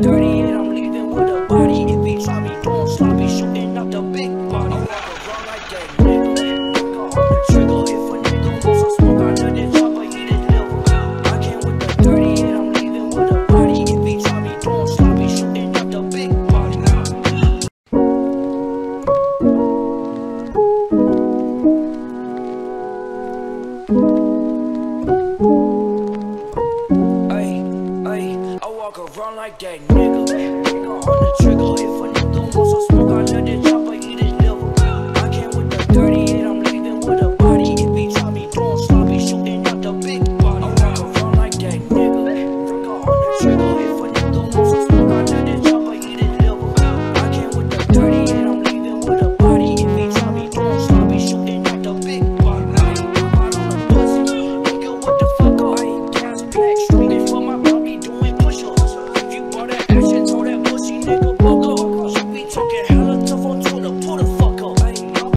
dirty. Walk around like that nigga. Finger on the trigger,